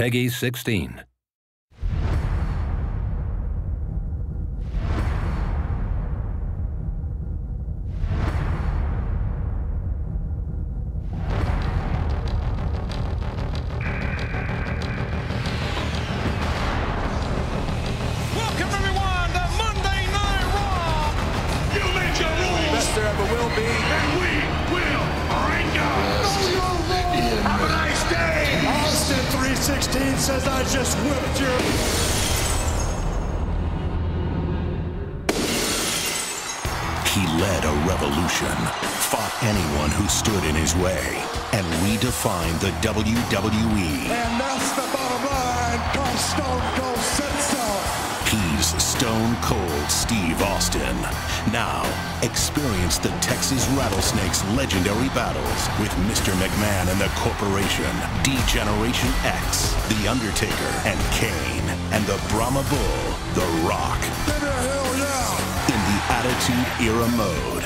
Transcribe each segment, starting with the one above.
Peggy 16. Welcome everyone to Monday Night Raw. You made your rules. Best there ever will be. And we will 16 says I just whipped you. He led a revolution, fought anyone who stood in his way, and redefined the WWE. And that's the Stone Cold Steve Austin. Now, experience the Texas Rattlesnakes legendary battles with Mr. McMahon and the Corporation, D-Generation X, The Undertaker, and Kane, and the Brahma Bull, The Rock. In the Attitude Era mode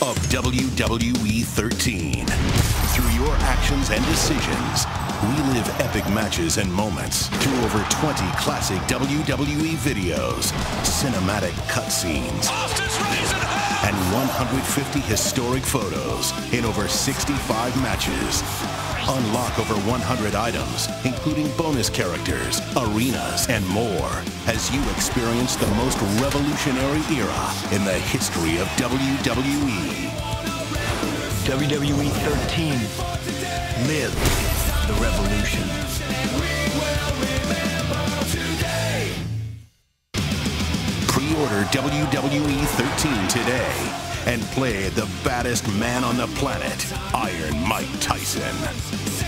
of WWE 13. Through your actions and decisions, we live epic matches and moments through over 20 classic WWE videos, cinematic cutscenes, Austin's raising hell. and 150 historic photos in over 65 matches. Unlock over 100 items, including bonus characters, arenas, and more, as you experience the most revolutionary era in the history of. WWE. WWE 13. Live Pre-order WWE 13 today and play the baddest man on the planet, Iron Mike Tyson.